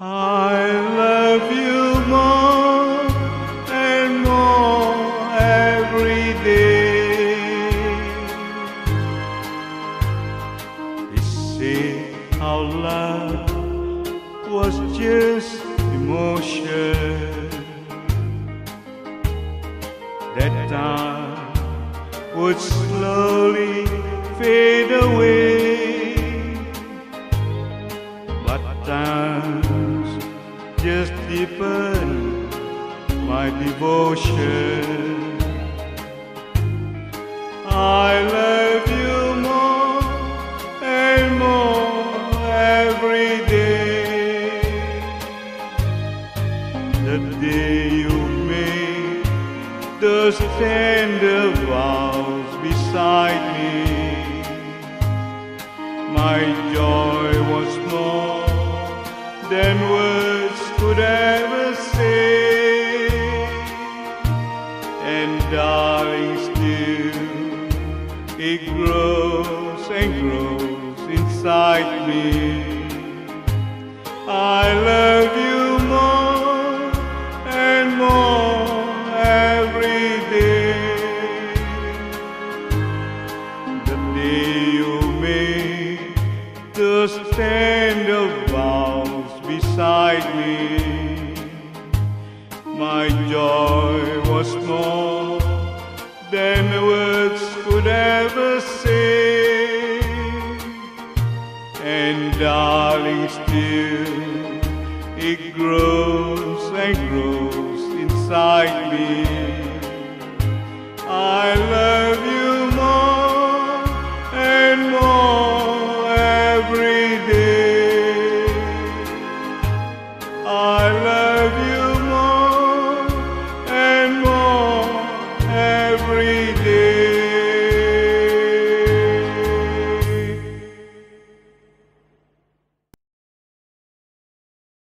I love you more and more every day. They say our love was just emotion. That time would slowly But times just deepen my devotion. I love you more and more every day. The day you made those tender vows beside me, than words could ever say. And darling, still it grows and grows inside me. I love you more and more every day. The day you made those tender vows beside me, my joy was more than words could ever say. And darling, still it grows and grows inside me. You